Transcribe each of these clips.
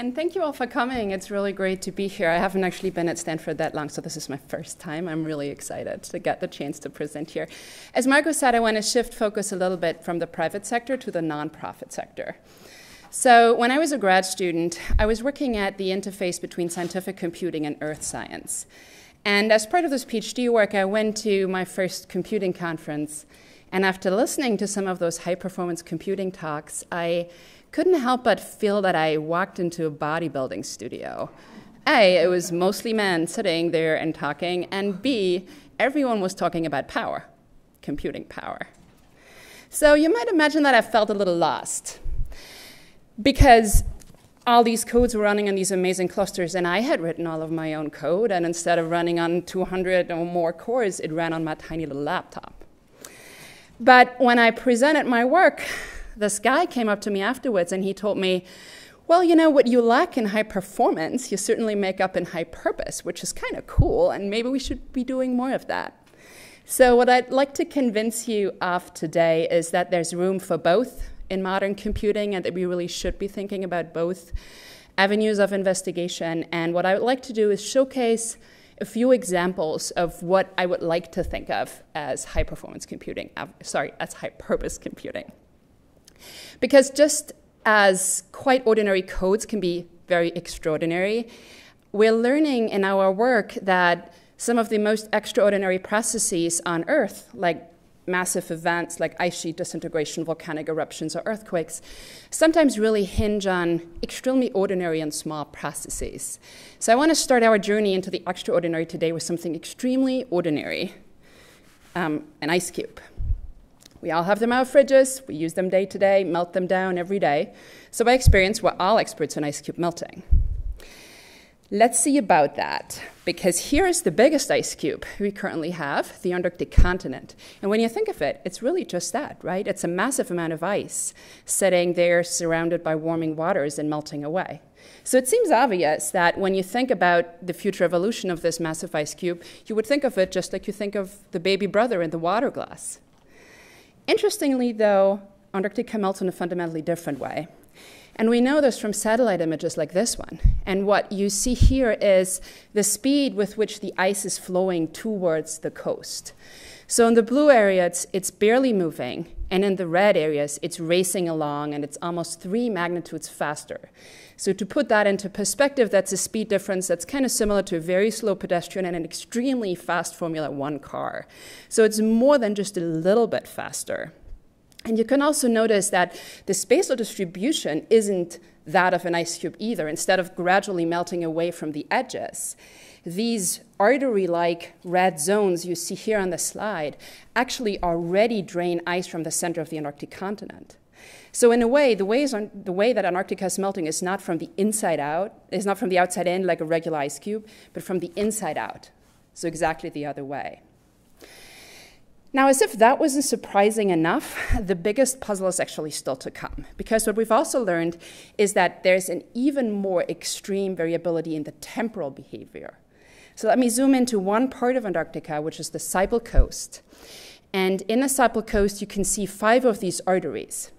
And thank you all for coming. It's really great to be here. I haven't actually been at Stanford that long, so this is my first time. I'm really excited to get the chance to present here. As Marco said, I want to shift focus a little bit from the private sector to the nonprofit sector. So, when I was a grad student, I was working at the interface between scientific computing and earth science. And as part of this PhD work, I went to my first computing conference. And after listening to some of those high performance computing talks, I couldn't help but feel that I walked into a bodybuilding studio. A, it was mostly men sitting there and talking, and B, everyone was talking about power, computing power. So you might imagine that I felt a little lost because all these codes were running on these amazing clusters, and I had written all of my own code, and instead of running on 200 or more cores, it ran on my tiny little laptop. But when I presented my work, this guy came up to me afterwards and he told me, well, you know, what you lack in high performance, you certainly make up in high purpose, which is kind of cool, and maybe we should be doing more of that. So, what I'd like to convince you of today is that there's room for both in modern computing and that we really should be thinking about both avenues of investigation. And what I would like to do is showcase a few examples of what I would like to think of as high performance computing, uh, sorry, as high purpose computing. Because just as quite ordinary codes can be very extraordinary, we're learning in our work that some of the most extraordinary processes on Earth, like massive events like ice sheet disintegration, volcanic eruptions, or earthquakes, sometimes really hinge on extremely ordinary and small processes. So I want to start our journey into the extraordinary today with something extremely ordinary um, an ice cube. We all have them in our fridges, we use them day to day, melt them down every day. So, by experience, we're all experts on ice cube melting. Let's see about that, because here is the biggest ice cube we currently have, the Antarctic continent. And when you think of it, it's really just that, right? It's a massive amount of ice sitting there surrounded by warming waters and melting away. So it seems obvious that when you think about the future evolution of this massive ice cube, you would think of it just like you think of the baby brother in the water glass. Interestingly, though, Antarctica melts in a fundamentally different way. And we know this from satellite images like this one. And what you see here is the speed with which the ice is flowing towards the coast. So in the blue area, it's, it's barely moving, and in the red areas, it's racing along, and it's almost three magnitudes faster. So to put that into perspective, that's a speed difference that's kind of similar to a very slow pedestrian and an extremely fast Formula One car. So it's more than just a little bit faster. And you can also notice that the spatial distribution isn't that of an ice cube either. Instead of gradually melting away from the edges, these artery like red zones you see here on the slide actually already drain ice from the center of the Antarctic continent. So, in a way, the, ways on, the way that Antarctica is melting is not from the inside out, it's not from the outside in like a regular ice cube, but from the inside out. So, exactly the other way. Now, as if that wasn't surprising enough, the biggest puzzle is actually still to come. Because what we've also learned is that there's an even more extreme variability in the temporal behavior. So let me zoom into one part of Antarctica, which is the Siple Coast. And in the Siple Coast, you can see five of these arteries.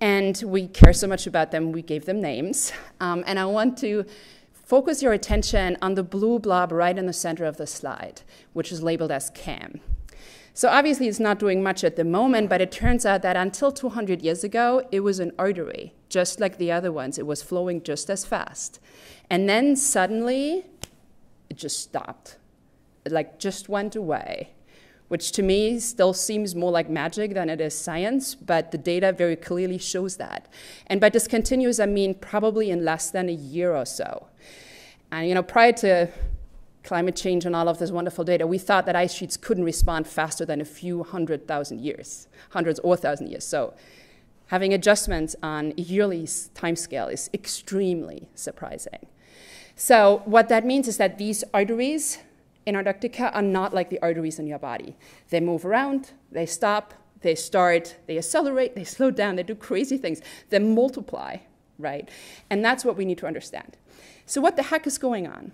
And we care so much about them, we gave them names. Um, and I want to focus your attention on the blue blob right in the center of the slide, which is labeled as Kamb. So obviously, it's not doing much at the moment, but it turns out that until 200 years ago, it was an artery, just like the other ones. It was flowing just as fast. And then suddenly, it just stopped. It like just went away, which to me still seems more like magic than it is science, but the data very clearly shows that. And by discontinuous, I mean probably in less than a year or so. And you know, prior to climate change and all of this wonderful data, we thought that ice sheets couldn't respond faster than a few hundred thousand years, hundreds or thousand years. So having adjustments on a yearly timescale is extremely surprising. So what that means is that these arteries in Antarctica are not like the arteries in your body. They move around, they stop, they start, they accelerate, they slow down, they do crazy things, they multiply, right? And that's what we need to understand. So what the heck is going on?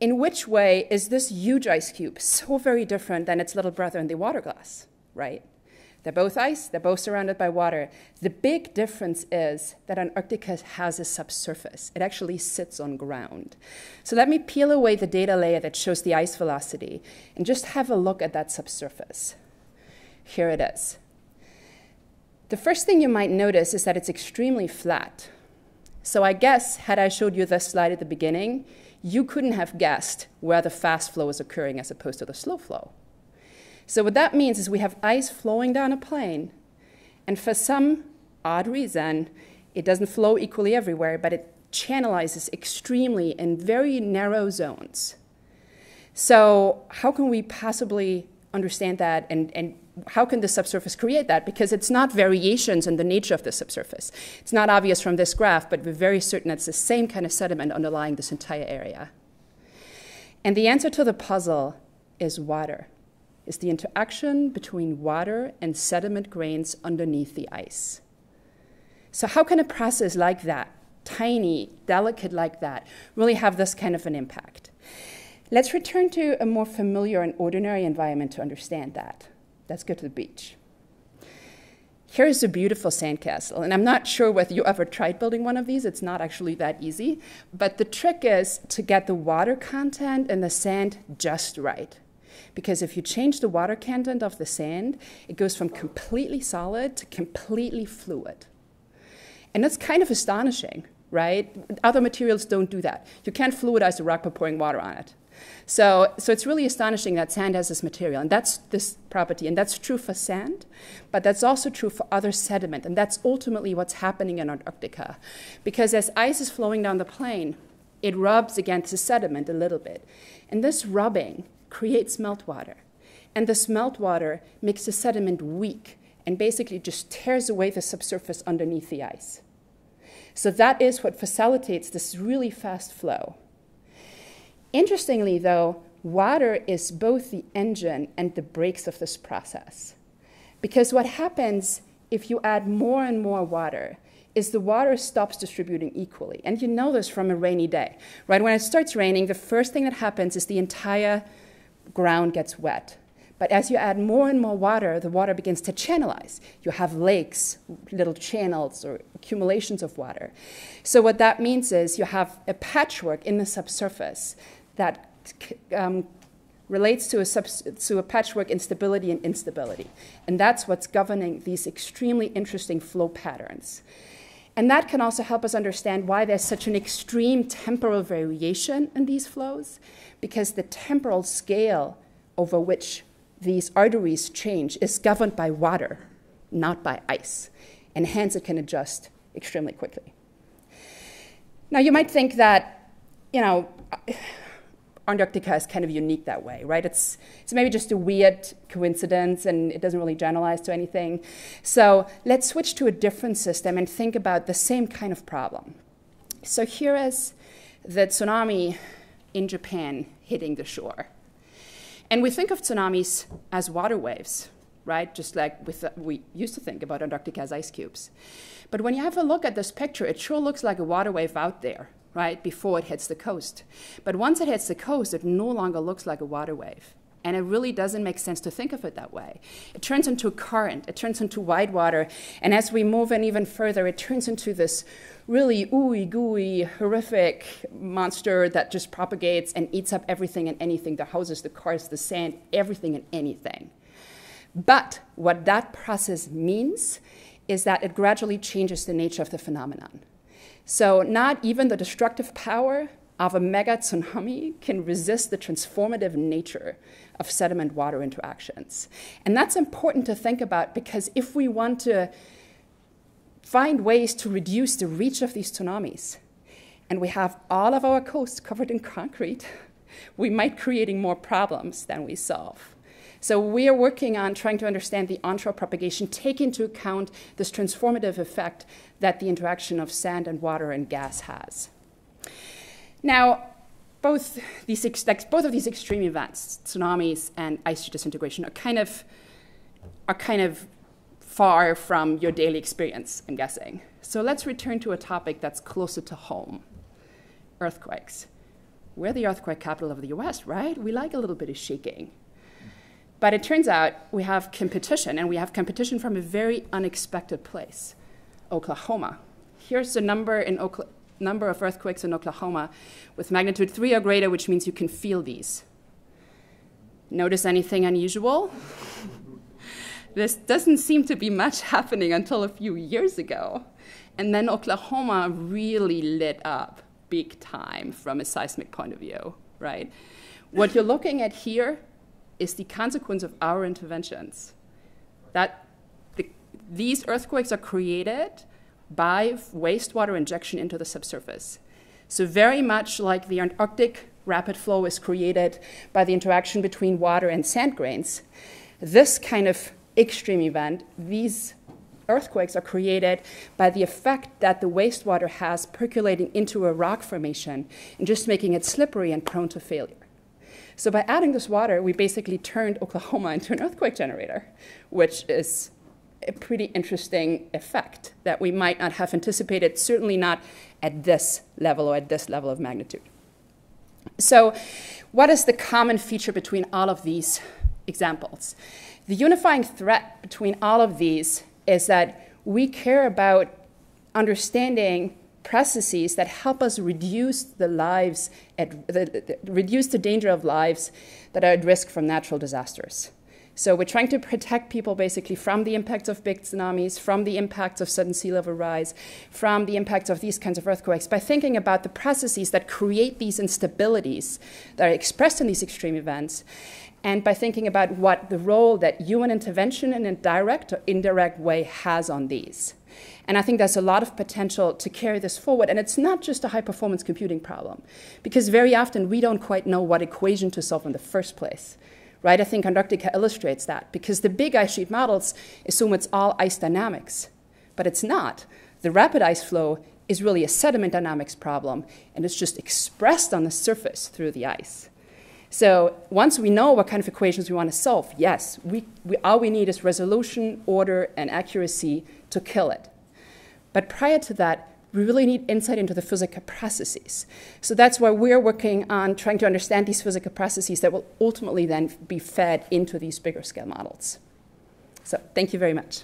In which way is this huge ice cube so very different than its little brother in the water glass, right? They're both ice, they're both surrounded by water. The big difference is that Antarctica has a subsurface. It actually sits on ground. So let me peel away the data layer that shows the ice velocity and just have a look at that subsurface. Here it is. The first thing you might notice is that it's extremely flat. So I guess, had I showed you this slide at the beginning, you couldn't have guessed where the fast flow is occurring as opposed to the slow flow. So what that means is we have ice flowing down a plane, and for some odd reason, it doesn't flow equally everywhere, but it channelizes extremely in very narrow zones. So how can we possibly understand that and, and how can the subsurface create that? Because it's not variations in the nature of the subsurface. It's not obvious from this graph, but we're very certain it's the same kind of sediment underlying this entire area. And the answer to the puzzle is water is the interaction between water and sediment grains underneath the ice. So, how can a process like that, tiny, delicate like that, really have this kind of an impact? Let's return to a more familiar and ordinary environment to understand that. Let's go to the beach. Here's a beautiful sandcastle, and I'm not sure whether you ever tried building one of these. It's not actually that easy. But the trick is to get the water content in the sand just right. Because if you change the water content of the sand, it goes from completely solid to completely fluid. And that's kind of astonishing, right? Other materials don't do that. You can't fluidize a rock by pouring water on it. So, so it's really astonishing that sand has this material, and that's this property, and that's true for sand, but that's also true for other sediment, and that's ultimately what's happening in Antarctica. Because as ice is flowing down the plain, it rubs against the sediment a little bit. And this rubbing creates meltwater. And this meltwater makes the sediment weak and basically just tears away the subsurface underneath the ice. So that is what facilitates this really fast flow. Interestingly, though, water is both the engine and the brakes of this process. Because what happens if you add more and more water is the water stops distributing equally. And you know this from a rainy day, right? When it starts raining, the first thing that happens is the entire ground gets wet. But as you add more and more water, the water begins to channelize. You have lakes, little channels, or accumulations of water. So, what that means is you have a patchwork in the subsurface that um, relates to a, to a patchwork instability and instability. And that's what's governing these extremely interesting flow patterns. And that can also help us understand why there's such an extreme temporal variation in these flows, because the temporal scale over which these arteries change is governed by water, not by ice. And hence, it can adjust extremely quickly. Now, you might think that, you know, Antarctica is kind of unique that way, right? It's, it's maybe just a weird coincidence and it doesn't really generalize to anything. So let's switch to a different system and think about the same kind of problem. So here is the tsunami in Japan hitting the shore. And we think of tsunamis as water waves, right? Just like we used to think about Antarctica as ice cubes. But when you have a look at this picture, it sure looks like a water wave out there right, before it hits the coast. But once it hits the coast, it no longer looks like a water wave. And it really doesn't make sense to think of it that way. It turns into a current, it turns into white water, and as we move in even further, it turns into this really ooey gooey, horrific monster that just propagates and eats up everything and anything the houses, the cars, the sand, everything and anything. But what that process means is that it gradually changes the nature of the phenomenon. So, not even the destructive power of a mega tsunami can resist the transformative nature of sediment water interactions. And that's important to think about because if we want to find ways to reduce the reach of these tsunamis, and we have all of our coasts covered in concrete, we might creating more problems than we solve. So we are working on trying to understand the onshore propagation, take into account this transformative effect that the interaction of sand and water and gas has. Now, both, these, both of these extreme events, tsunamis and ice disintegration, are kind of, are kind of far from your daily experience, I'm guessing. So let's return to a topic that's closer to home earthquakes. We're the earthquake capital of the US, right? We like a little bit of shaking. But it turns out we have competition, and we have competition from a very unexpected place Oklahoma. Here's the number, in number of earthquakes in Oklahoma with magnitude 3 or greater, which means you can feel these. Notice anything unusual? this doesn't seem to be much happening until a few years ago. And then Oklahoma really lit up big time from a seismic point of view, right? What you're looking at here is the consequence of our interventions. That the, these earthquakes are created by wastewater injection into the subsurface. So, very much like the Antarctic rapid flow is created by the interaction between water and sand grains, this kind of extreme event, these earthquakes are created by the effect that the wastewater has percolating into a rock formation and just making it slippery and prone to failure. So by adding this water, we basically turned Oklahoma into an earthquake generator, which is a pretty interesting effect that we might not have anticipated, certainly not at this level or at this level of magnitude. So, what is the common feature between all of these examples? The unifying threat between all of these is that we care about understanding processes that help us reduce the lives at, the, the, reduce the danger of lives that are at risk from natural disasters. So we're trying to protect people basically from the impacts of big tsunamis, from the impacts of sudden sea level rise, from the impacts of these kinds of earthquakes by thinking about the processes that create these instabilities that are expressed in these extreme events and by thinking about what the role that human intervention in a direct or indirect way has on these. And I think there's a lot of potential to carry this forward. And it's not just a high performance computing problem, because very often we don't quite know what equation to solve in the first place. Right? I think Antarctica illustrates that because the big ice sheet models assume it's all ice dynamics, but it's not. The rapid ice flow is really a sediment dynamics problem, and it's just expressed on the surface through the ice. So once we know what kind of equations we want to solve, yes, we, we, all we need is resolution, order, and accuracy to kill it. But prior to that, we really need insight into the physical processes. So that's why we're working on trying to understand these physical processes that will ultimately then be fed into these bigger scale models. So thank you very much.